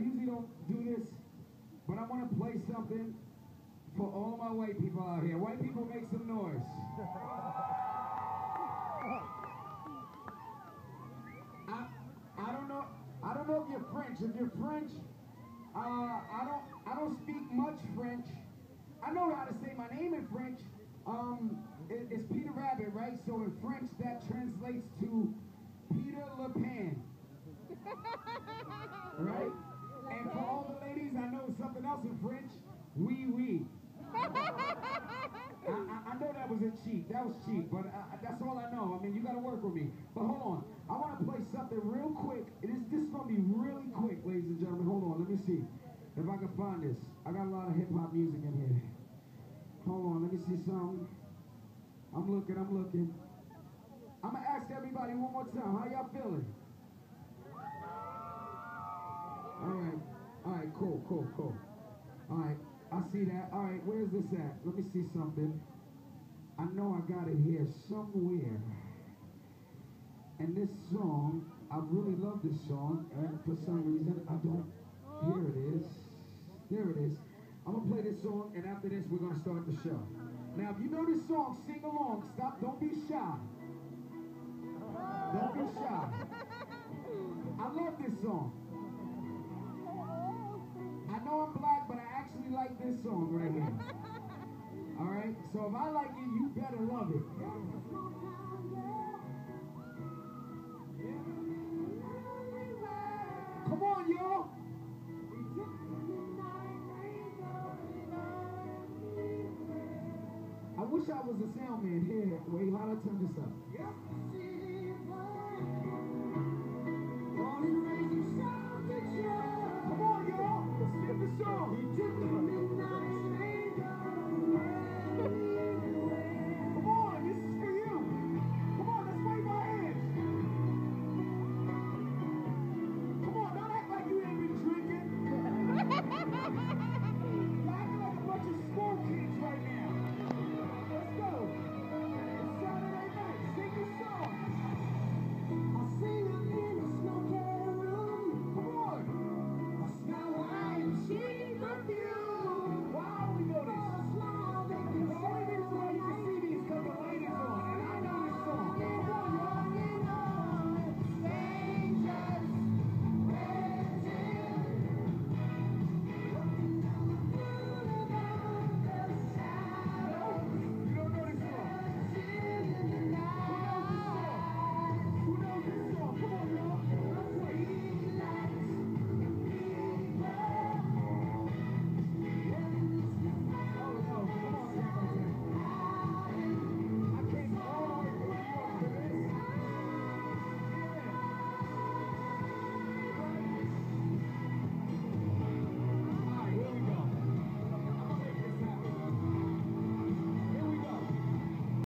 usually don't do this, but I want to play something for all my white people out here. White people, make some noise. I, I don't know. I don't know if you're French. If you're French, uh, I don't. I don't speak much French. I know how to say my name in French. Um, it, it's Peter Rabbit, right? So in French, that translates to Peter Lapin. Right? And for all the ladies, I know something else in French. Oui, oui. I, I, know that was a cheat. That was cheap, but that's all I know. I mean, you got to work with me. But hold on. I want to play something real quick. This, this is going to be really quick, ladies and gentlemen. Hold on. Let me see if I can find this. I got a lot of hip-hop music in here. Hold on. Let me see something. I'm looking. I'm looking. I'm going to ask everybody one more time. How y'all feeling? All right. All right, cool, cool, cool. All right, see that. All right, where's this at? Let me see something. I know I got it here somewhere. And this song, I really love this song, and for some reason, I don't. Here it is. There it is. I'm gonna play this song, and after this, we're gonna start the show. Now, if you know this song, sing along. Stop. Don't be shy. Don't be shy. I love this song. I know I'm black, actually like this song right here. All right? So if I like it, you better love it. Come on, y'all. I wish I was a sound man here. Wait, how do I turn this up?